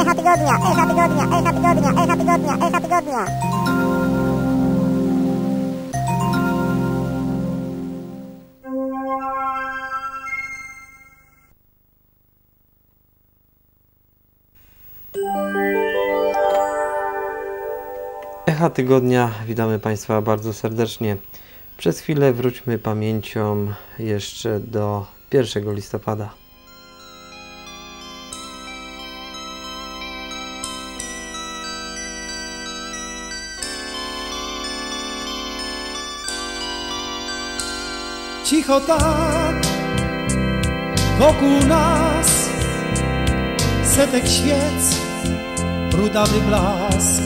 echa tygodnia, echa tygodnia, echa tygodnia, echa tygodnia, echa tygodnia. Echa tygodnia, witamy Państwa bardzo serdecznie. Przez chwilę wróćmy pamięcią jeszcze do 1 listopada. Cicho tak. Wokół nas setek świec, rudawy blask.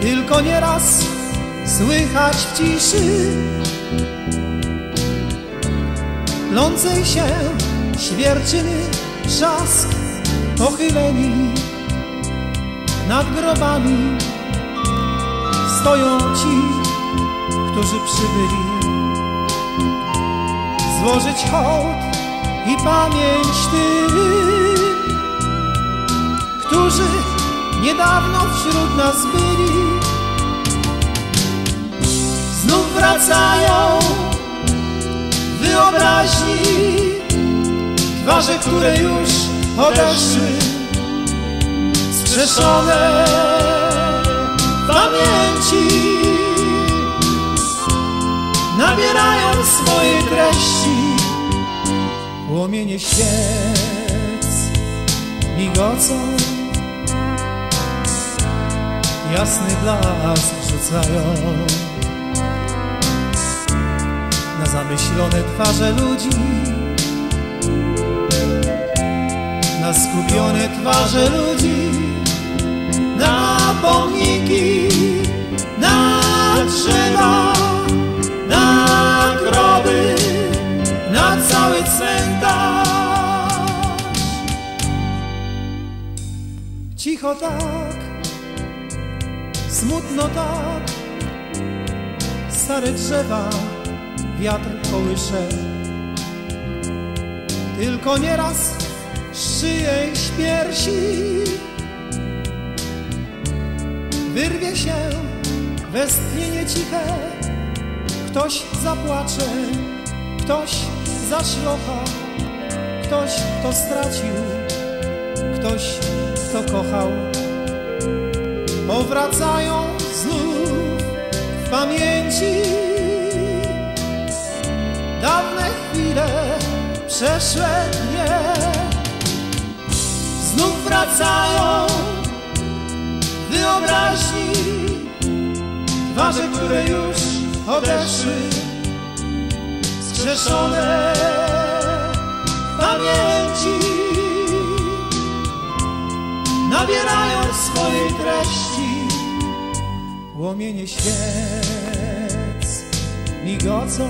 Tylko nieraz słychać w ciszy. Lącej się świerczyny trzask Pochyleni nad grobami. Stoją ci, którzy przybyli Złożyć hołd i pamięć tym Którzy niedawno wśród nas byli. Znów wracają wyobraźni Twarze, które już odeszły Skrzeszone pamięci Nabierają swoje treści. Płomienie świec migocą. Jasny blask rzucają na zamyślone twarze ludzi, na skupione twarze ludzi, na pomniki, Cicho tak, smutno tak, stare drzewa wiatr kołysze. Tylko nieraz z czyjejś piersi Wyrwie się westchnienie ciche. Ktoś zapłacze, ktoś zaszlocha Ktoś, kto stracił, ktoś, kto kochał. Powracają znów w pamięci. Dawne chwile przeszłe dnie znów wracają. Wyobraźni twarze, które już odeszły skrzeszone pamięci nabierają swojej treści. Płomienie świec migocą.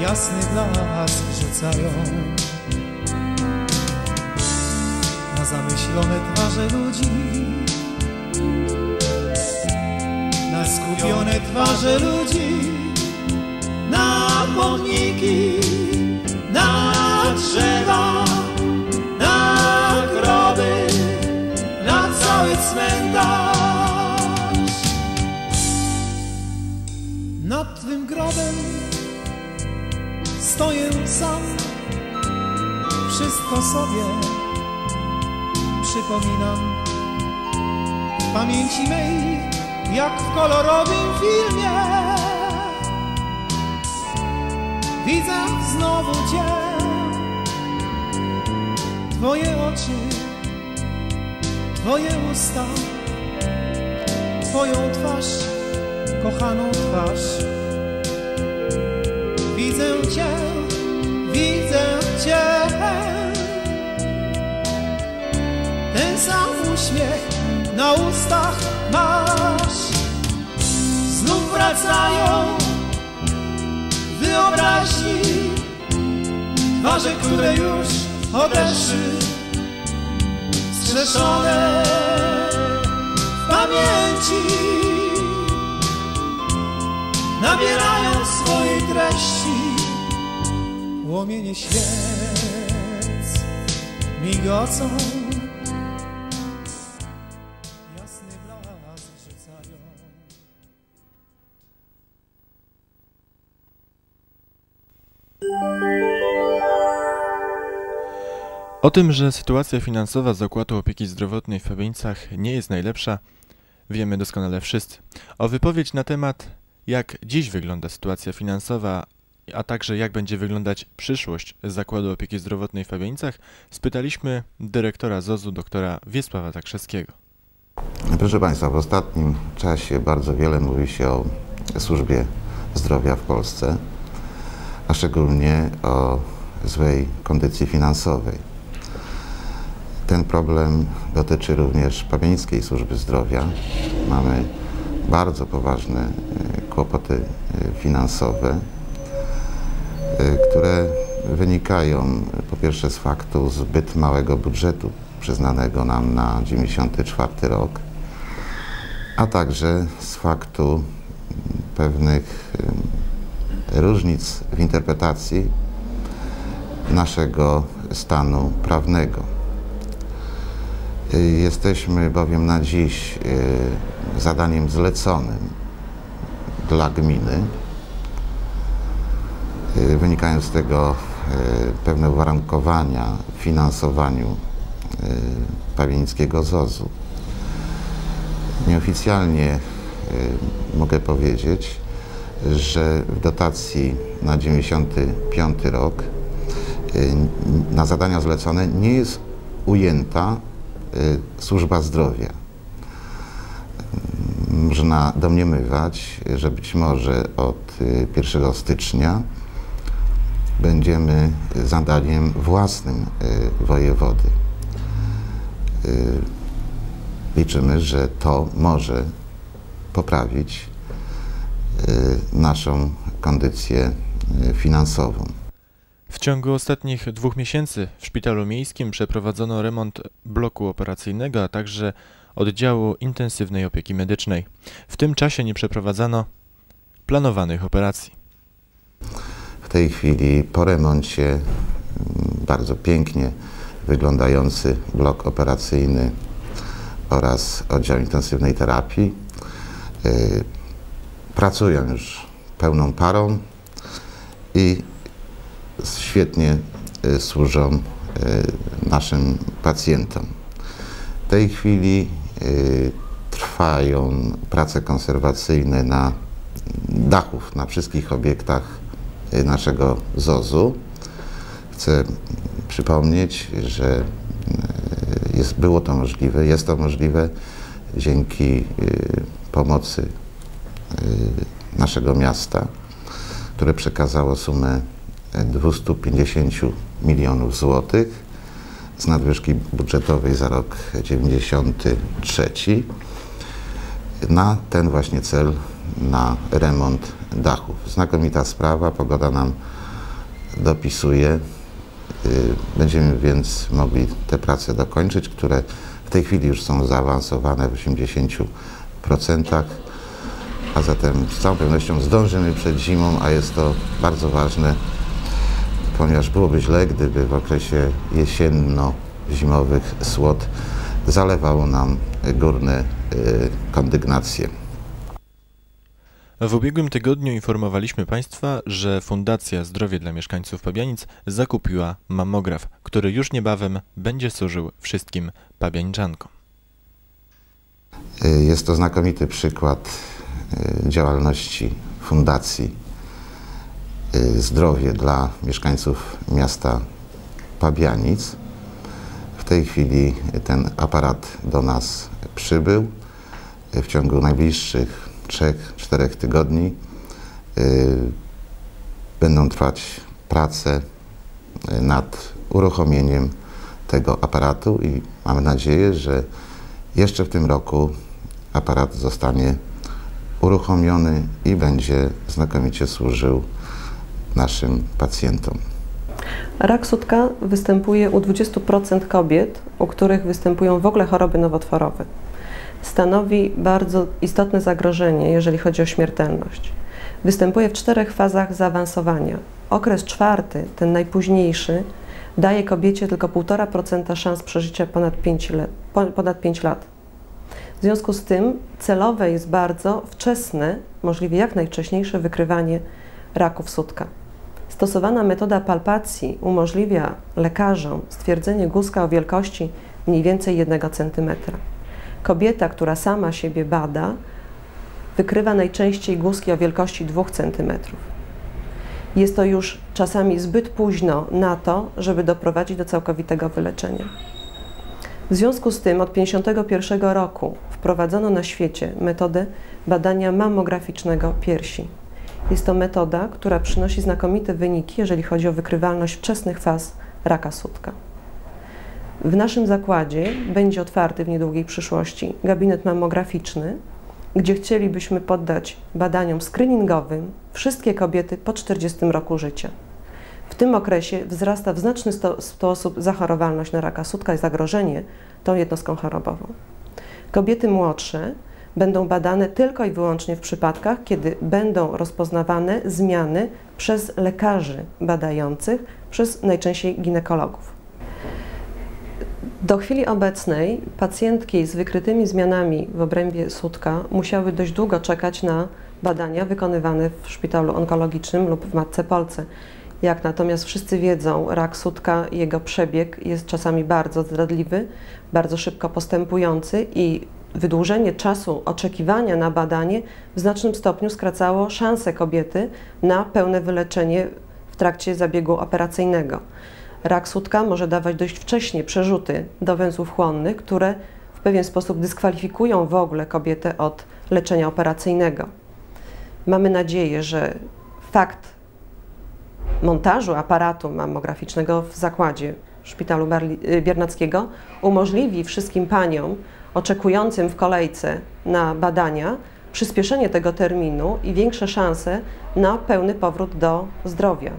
Jasny blask rzucają. Na zamyślone twarze ludzi, na skupione twarze ludzi, na pomniki, na drzewa, cały cmentarz. Nad twym grobem stoję sam, wszystko sobie przypominam. W pamięci mej, jak w kolorowym filmie, widzę znowu Cię, Twoje oczy, Twoje usta, Twoją twarz, kochaną twarz. Widzę Cię, widzę Cię. Ten sam uśmiech na ustach masz. Znów wracają wyobraźni Twarze, które już odeszły Skrzeszone w pamięci nabierają swojej treści płomienie świec migocą. O tym, że sytuacja finansowa Zakładu Opieki Zdrowotnej w Fabieńcach nie jest najlepsza, wiemy doskonale wszyscy. O wypowiedź na temat, jak dziś wygląda sytuacja finansowa, a także jak będzie wyglądać przyszłość Zakładu Opieki Zdrowotnej w Fabieńcach, spytaliśmy dyrektora ZOZ-u doktora Wiesława Takrzewskiego. Proszę Państwa, w ostatnim czasie bardzo wiele mówi się o służbie zdrowia w Polsce, a szczególnie o złej kondycji finansowej. Ten problem dotyczy również Pawieńskiej Służby Zdrowia. Mamy bardzo poważne e, kłopoty e, finansowe, e, które wynikają po pierwsze z faktu zbyt małego budżetu przyznanego nam na 94 rok, a także z faktu pewnych różnic w interpretacji naszego stanu prawnego. Y, Jesteśmy bowiem na dziś y, zadaniem zleconym dla gminy. Y, Wynikają z tego pewne uwarunkowania w finansowaniu Pawienickiego ZOZ-u. Nieoficjalnie mogę powiedzieć, że w dotacji na 95 rok na zadania zlecone nie jest ujęta służba zdrowia. Można domniemywać, że być może od y, 1 stycznia będziemy zadaniem własnym y, wojewody. Y, Liczymy, że to może poprawić y, naszą kondycję y, finansową. W ciągu ostatnich dwóch miesięcy w szpitalu miejskim przeprowadzono remont bloku operacyjnego, a także oddziału intensywnej opieki medycznej. W tym czasie nie przeprowadzano planowanych operacji. W tej chwili po remoncie mm, bardzo pięknie wyglądający blok operacyjny oraz oddział intensywnej terapii y, pracują już pełną parą i świetnie y, służą y, naszym pacjentom. W tej chwili y, trwają prace konserwacyjne na dachów na wszystkich obiektach naszego ZOZ-u. Chcę przypomnieć, że jest, było to możliwe, jest to możliwe dzięki pomocy naszego miasta, które przekazało sumę 250 milionów złotych z nadwyżki budżetowej za rok 93 na ten właśnie cel, na remont dachów. Znakomita sprawa, pogoda nam dopisuje. Y, Będziemy więc mogli te prace dokończyć, które w tej chwili już są zaawansowane w 80%, a zatem z całą pewnością zdążymy przed zimą, a jest to bardzo ważne, ponieważ byłoby źle, gdyby w okresie jesienno-zimowych słod zalewało nam górne y, kondygnacje. W ubiegłym tygodniu informowaliśmy Państwa, że Fundacja Zdrowie dla Mieszkańców Pabianic zakupiła mamograf, który już niebawem będzie służył wszystkim pabiańczankom. Y, Jest to znakomity przykład y, działalności Fundacji Zdrowie dla mieszkańców miasta Pabianic. W tej chwili ten aparat do nas przybył. Y, W ciągu najbliższych 3-4 tygodni y, będą trwać prace y, nad uruchomieniem tego aparatu i mamy nadzieję, że jeszcze w tym roku aparat zostanie uruchomiony i będzie znakomicie służył naszym pacjentom. Rak sutka występuje u 20% kobiet, u których występują w ogóle choroby nowotworowe. Stanowi bardzo istotne zagrożenie, jeżeli chodzi o śmiertelność. Występuje w czterech fazach zaawansowania. Okres czwarty, ten najpóźniejszy, daje kobiecie tylko 1,5% szans przeżycia ponad 5, lat, ponad 5 lat. W związku z tym celowe jest bardzo wczesne, możliwie jak najwcześniejsze wykrywanie raków sutka. Stosowana metoda palpacji umożliwia lekarzom stwierdzenie guzka o wielkości mniej więcej 1 cm. Kobieta, która sama siebie bada, wykrywa najczęściej guzki o wielkości 2 cm. Jest to już czasami zbyt późno na to, żeby doprowadzić do całkowitego wyleczenia. W związku z tym od 1951 roku wprowadzono na świecie metodę badania mammograficznego piersi. Jest to metoda, która przynosi znakomite wyniki, jeżeli chodzi o wykrywalność wczesnych faz raka sutka. W naszym zakładzie będzie otwarty w niedługiej przyszłości gabinet mammograficzny, gdzie chcielibyśmy poddać badaniom screeningowym wszystkie kobiety po 40 roku życia. W tym okresie wzrasta w znaczny sposób zachorowalność na raka sutka i zagrożenie tą jednostką chorobową. Kobiety młodsze będą badane tylko i wyłącznie w przypadkach, kiedy będą rozpoznawane zmiany przez lekarzy badających, przez najczęściej ginekologów. Do chwili obecnej pacjentki z wykrytymi zmianami w obrębie sutka musiały dość długo czekać na badania wykonywane w szpitalu onkologicznym lub w Matce Polce. Jak natomiast wszyscy wiedzą, rak sutka, jego przebieg jest czasami bardzo zdradliwy, bardzo szybko postępujący i wydłużenie czasu oczekiwania na badanie w znacznym stopniu skracało szanse kobiety na pełne wyleczenie w trakcie zabiegu operacyjnego. Rak sutka może dawać dość wcześnie przerzuty do węzłów chłonnych, które w pewien sposób dyskwalifikują w ogóle kobietę od leczenia operacyjnego. Mamy nadzieję, że fakt montażu aparatu mammograficznego w zakładzie Szpitalu Biernackiego umożliwi wszystkim paniom oczekującym w kolejce na badania przyspieszenie tego terminu i większe szanse na pełny powrót do zdrowia.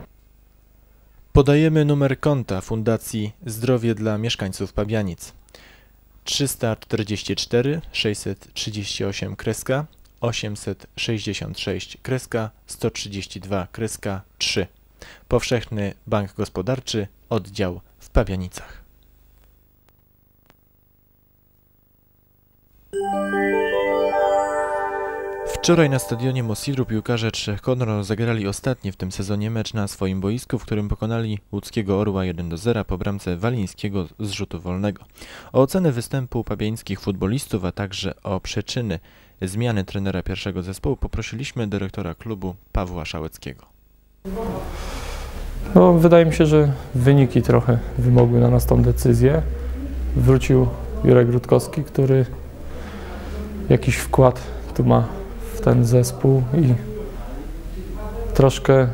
Podajemy numer konta Fundacji Zdrowie dla Mieszkańców Pabianic 344 638 kreska 866 kreska 132 kreska 3 Powszechny Bank Gospodarczy Oddział w Pabianicach Wczoraj na stadionie Mosiru piłkarze Trzech Konro zagrali ostatni w tym sezonie mecz na swoim boisku, w którym pokonali łódzkiego Orła 1 do 0 po bramce Walińskiego z rzutu wolnego. O ocenę występu pabiańskich futbolistów, a także o przyczyny zmiany trenera pierwszego zespołu poprosiliśmy dyrektora klubu Pawła Szałeckiego. No, wydaje mi się, że wyniki trochę wymogły na nas tą decyzję. Wrócił Jurek Rutkowski, który jakiś wkład tu ma ten zespół i troszkę y,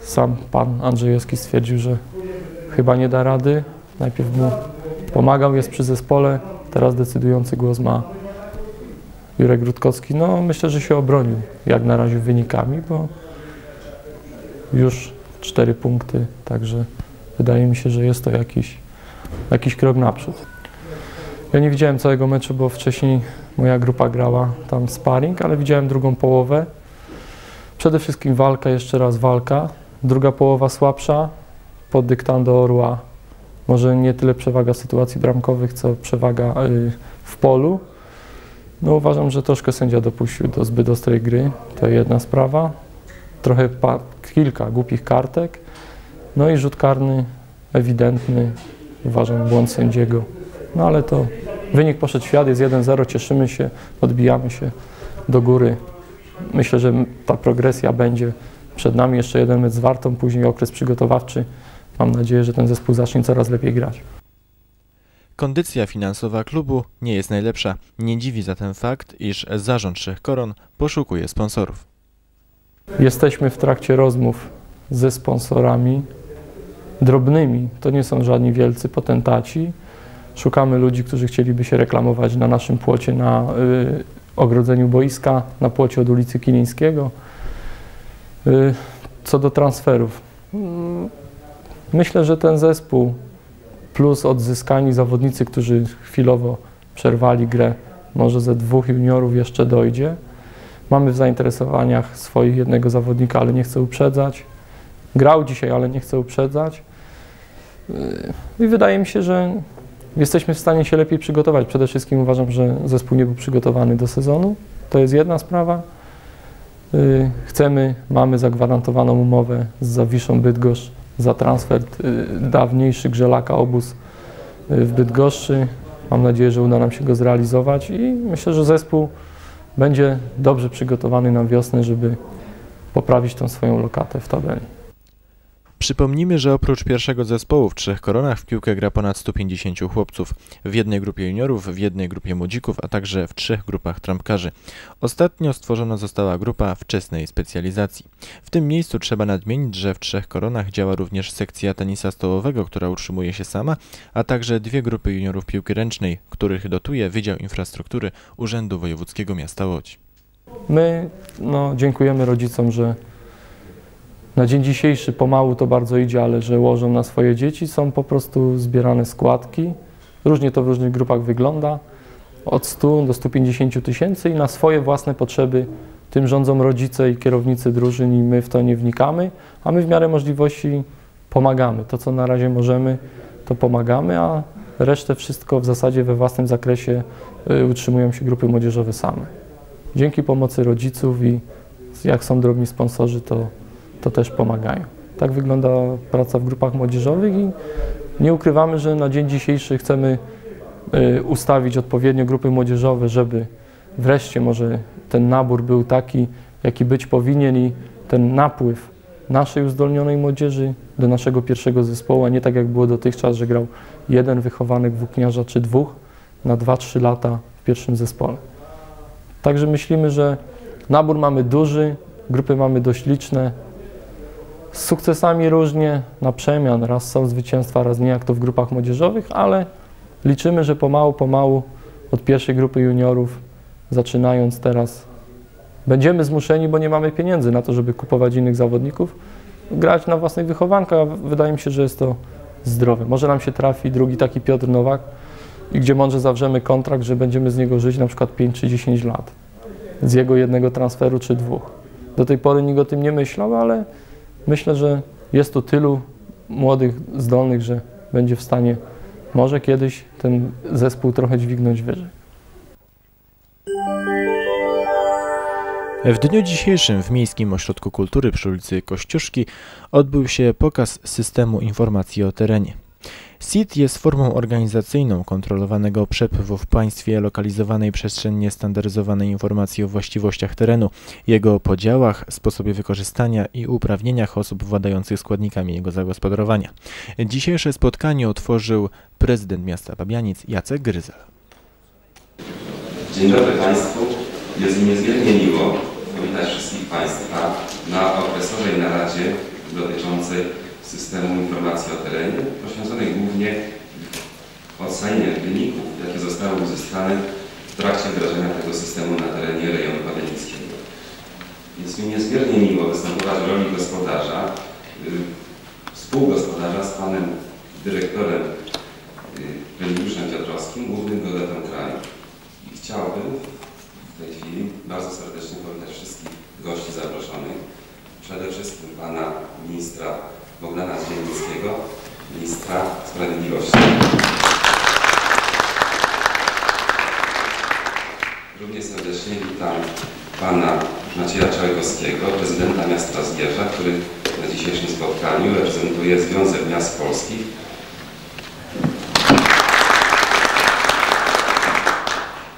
sam pan Andrzejowski stwierdził, że chyba nie da rady. Najpierw mu pomagał, jest przy zespole, teraz decydujący głos ma Jurek Rutkowski. No myślę, że się obronił jak na razie wynikami, bo już cztery punkty, także wydaje mi się, że jest to jakiś, jakiś krok naprzód. Ja nie widziałem całego meczu, bo wcześniej moja grupa grała tam sparring, ale widziałem drugą połowę. Przede wszystkim walka, jeszcze raz walka. Druga połowa słabsza, pod dyktando Orła. Może nie tyle przewaga sytuacji bramkowych, co przewaga y, w polu. No uważam, że troszkę sędzia dopuścił do zbyt ostrej gry. To jedna sprawa. Trochę kilka głupich kartek. No i rzut karny ewidentny. Uważam błąd sędziego. No ale to wynik poszedł w świat, jest 1-0, cieszymy się, odbijamy się do góry. Myślę, że ta progresja będzie przed nami. Jeszcze jeden mecz z Wartą, później okres przygotowawczy. Mam nadzieję, że ten zespół zacznie coraz lepiej grać. Kondycja finansowa klubu nie jest najlepsza. Nie dziwi zatem fakt, iż zarząd Trzech Koron poszukuje sponsorów. Jesteśmy w trakcie rozmów ze sponsorami drobnymi. To nie są żadni wielcy potentaci. Szukamy ludzi, którzy chcieliby się reklamować na naszym płocie na y, ogrodzeniu boiska, na płocie od ulicy Kilińskiego. Y, co do transferów. Mm, myślę, że ten zespół plus odzyskani zawodnicy, którzy chwilowo przerwali grę, może ze dwóch juniorów jeszcze dojdzie. Mamy w zainteresowaniach swoich jednego zawodnika, ale nie chcę uprzedzać. Grał dzisiaj, ale nie chcę uprzedzać. Yy, I wydaje mi się, że jesteśmy w stanie się lepiej przygotować. Przede wszystkim uważam, że zespół nie był przygotowany do sezonu. To jest jedna sprawa. Yy, Chcemy, mamy zagwarantowaną umowę z Zawiszą Bydgoszcz za transfer yy, dawniejszy Grzelaka obóz yy, w Bydgoszczy. Mam nadzieję, że uda nam się go zrealizować i myślę, że zespół będzie dobrze przygotowany na wiosnę, żeby poprawić tą swoją lokatę w tabeli. Przypomnijmy, że oprócz pierwszego zespołu w Trzech Koronach w piłkę gra ponad 150 chłopców. W jednej grupie juniorów, w jednej grupie młodzików, a także w trzech grupach trampkarzy. Ostatnio stworzona została grupa wczesnej specjalizacji. W tym miejscu trzeba nadmienić, że w Trzech Koronach działa również sekcja tenisa stołowego, która utrzymuje się sama, a także dwie grupy juniorów piłki ręcznej, których dotuje Wydział Infrastruktury Urzędu Wojewódzkiego Miasta Łodzi. My no, dziękujemy rodzicom, że na dzień dzisiejszy pomału to bardzo idzie, ale że łożą na swoje dzieci. Są po prostu zbierane składki. Różnie to w różnych grupach wygląda. Od 100 do 150 tysięcy i na swoje własne potrzeby tym rządzą rodzice i kierownicy drużyn i my w to nie wnikamy, a my w miarę możliwości pomagamy. To, co na razie możemy, to pomagamy, a resztę wszystko w zasadzie we własnym zakresie y, utrzymują się grupy młodzieżowe same. Dzięki pomocy rodziców i jak są drobni sponsorzy, to, to też pomagają. Tak wygląda praca w grupach młodzieżowych i nie ukrywamy, że na dzień dzisiejszy chcemy y, ustawić odpowiednio grupy młodzieżowe, żeby wreszcie może ten nabór był taki, jaki być powinien i ten napływ naszej uzdolnionej młodzieży do naszego pierwszego zespołu, a nie tak jak było dotychczas, że grał jeden wychowanek włókniarza czy dwóch na 2-3 lata w pierwszym zespole. Także myślimy, że nabór mamy duży, grupy mamy dość liczne. Z sukcesami różnie, na przemian. Raz są zwycięstwa, raz nie, jak to w grupach młodzieżowych, ale liczymy, że pomału, pomału od pierwszej grupy juniorów, zaczynając teraz, będziemy zmuszeni, bo nie mamy pieniędzy na to, żeby kupować innych zawodników, grać na własnych wychowankach. Wydaje mi się, że jest to zdrowe. Może nam się trafi drugi taki Piotr Nowak, i gdzie mądrze zawrzemy kontrakt, że będziemy z niego żyć na przykład 5 czy 10 lat. Z jego jednego transferu czy dwóch. Do tej pory nikt o tym nie myślał, ale myślę, że jest tu tylu młodych, zdolnych, że będzie w stanie może kiedyś ten zespół trochę dźwignąć wyżej. W dniu dzisiejszym w Miejskim Ośrodku Kultury przy ulicy Kościuszki odbył się pokaz systemu informacji o terenie. SIT jest formą organizacyjną kontrolowanego przepływu w państwie lokalizowanej przestrzennie standaryzowanej informacji o właściwościach terenu, jego podziałach, sposobie wykorzystania i uprawnieniach osób władających składnikami jego zagospodarowania. Dzisiejsze spotkanie otworzył prezydent miasta Babianic Jacek Gryzel. Dzień dobry Państwu. Jest mi niezmiernie miło powitać wszystkich Państwa na okresowej naradzie dotyczącej systemu informacji o terenie, poświęconej głównie ocenie wyników, jakie zostały uzyskane w trakcie wdrażania tego systemu na terenie rejonu badenickiego. Jest mi niezmiernie miło występować w roli gospodarza, y, współgospodarza z Panem Dyrektorem y, Remigiuszem Piotrowskim, głównym geodetą kraju. I chciałbym w tej chwili bardzo serdecznie powitać wszystkich gości zaproszonych. Przede wszystkim Pana Ministra Bogdana Zielińskiego, Ministra Sprawiedliwości. Równie serdecznie witam Pana Macieja Czałekowskiego, prezydenta miasta Zgierza, który na dzisiejszym spotkaniu reprezentuje Związek Miast Polskich.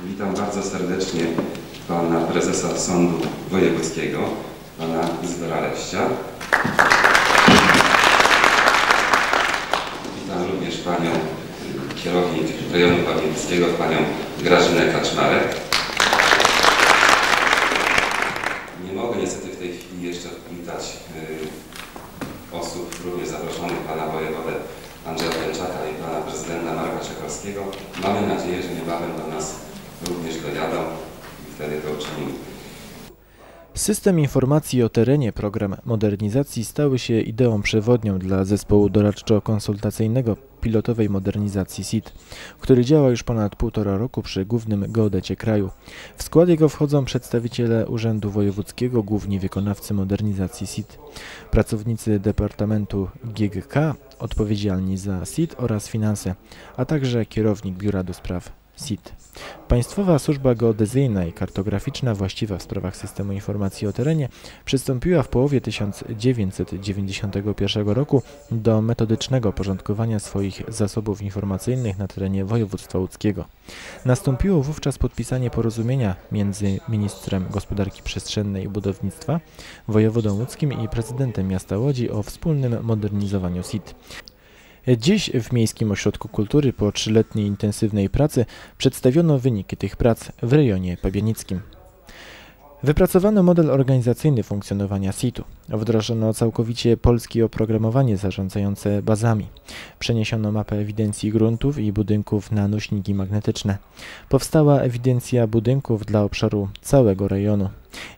Witam bardzo serdecznie Pana Prezesa Sądu Wojewódzkiego, Pana Izbera Leścia. Witam również Panią y, kierownik rejonu Pawłowskiego, Panią Grażynę Kaczmarek. Nie mogę niestety w tej chwili jeszcze powitać y, osób również zaproszonych Pana Wojewodę Andrzeja Pęczaka i Pana Prezydenta Marka Czekowskiego. Mamy nadzieję, że niebawem do nas również dojadą i wtedy to uczynimy. System informacji o terenie, program modernizacji stały się ideą przewodnią dla zespołu doradczo-konsultacyjnego pilotowej modernizacji SIT, który działa już ponad półtora roku przy głównym geodecie kraju. W skład jego wchodzą przedstawiciele Urzędu Wojewódzkiego, główni wykonawcy modernizacji SIT, pracownicy Departamentu GGK, odpowiedzialni za SIT oraz finanse, a także kierownik Biura do Spraw SIT. Państwowa Służba Geodezyjna i Kartograficzna właściwa w sprawach systemu informacji o terenie przystąpiła w połowie 1991 roku do metodycznego porządkowania swoich zasobów informacyjnych na terenie województwa łódzkiego. Nastąpiło wówczas podpisanie porozumienia między ministrem gospodarki przestrzennej i budownictwa, wojewodą łódzkim i prezydentem miasta Łodzi o wspólnym modernizowaniu SIT. Dziś w Miejskim Ośrodku Kultury po trzyletniej intensywnej pracy przedstawiono wyniki tych prac w rejonie pabianickim. Wypracowano model organizacyjny funkcjonowania SIT-u. Wdrożono całkowicie polskie oprogramowanie zarządzające bazami. Przeniesiono mapę ewidencji gruntów i budynków na nośniki magnetyczne. Powstała ewidencja budynków dla obszaru całego rejonu.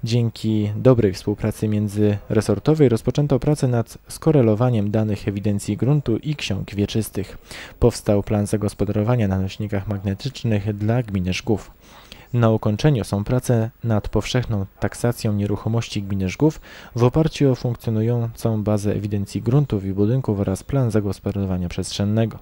Dzięki dobrej współpracy międzyresortowej rozpoczęto pracę nad skorelowaniem danych ewidencji gruntu i ksiąg wieczystych. Powstał plan zagospodarowania na nośnikach magnetycznych dla gminy Szgów. Na ukończeniu są prace nad powszechną taksacją nieruchomości gminy Żgów w oparciu o funkcjonującą bazę ewidencji gruntów i budynków oraz plan zagospodarowania przestrzennego.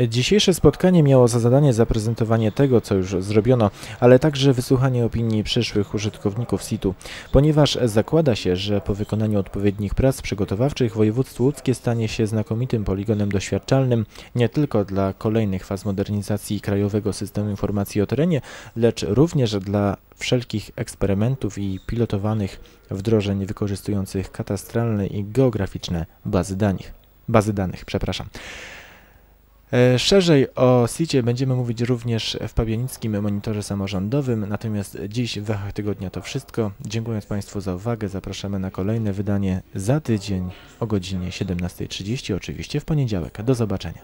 Dzisiejsze spotkanie miało za zadanie zaprezentowanie tego, co już zrobiono, ale także wysłuchanie opinii przyszłych użytkowników SIT-u, ponieważ zakłada się, że po wykonaniu odpowiednich prac przygotowawczych województwo łódzkie stanie się znakomitym poligonem doświadczalnym nie tylko dla kolejnych faz modernizacji krajowego systemu informacji o terenie, lecz również dla wszelkich eksperymentów i pilotowanych wdrożeń wykorzystujących katastralne i geograficzne bazy danych. Bazy danych, przepraszam. E, szerzej o SIT będziemy mówić również w Pabianickim Monitorze Samorządowym, natomiast dziś w Wechach Tygodnia to wszystko. Dziękując Państwu za uwagę, zapraszamy na kolejne wydanie za tydzień o godzinie 17.30, oczywiście w poniedziałek. Do zobaczenia.